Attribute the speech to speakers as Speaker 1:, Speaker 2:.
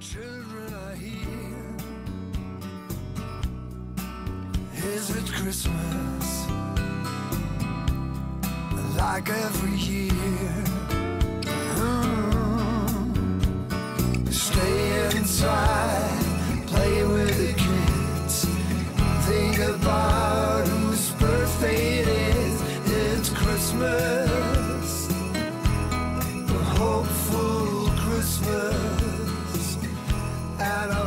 Speaker 1: children are here. Is it Christmas? Like every year. Mm-hmm. Stay inside, play with the kids. Think about whose birthday it is. It's Christmas. at all.